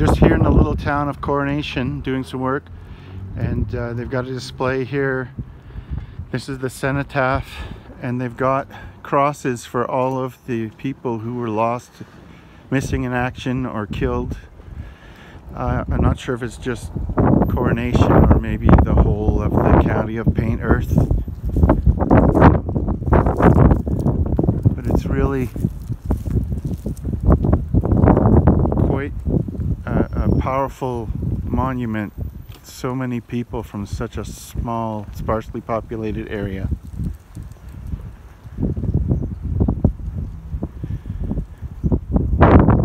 just here in the little town of Coronation doing some work and uh, they've got a display here. This is the cenotaph and they've got crosses for all of the people who were lost, missing in action or killed. Uh, I'm not sure if it's just Coronation or maybe the whole of the county of Paintearth. But a, powerful monument. So many people from such a small, sparsely populated area.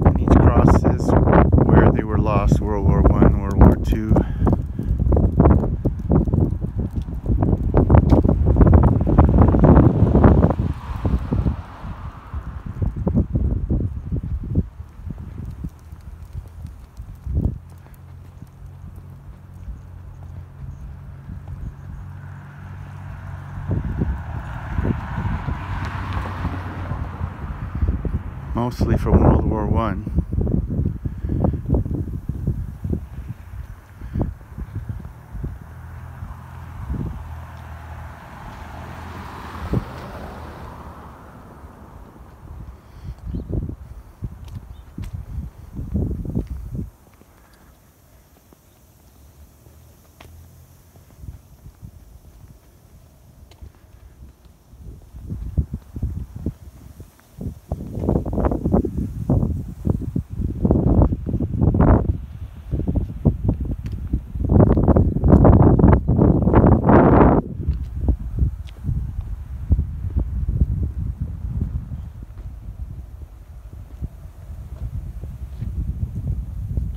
And each cross says where they were lost, World War One, World War Two. Mostly from World War One.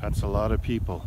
That's a lot of people.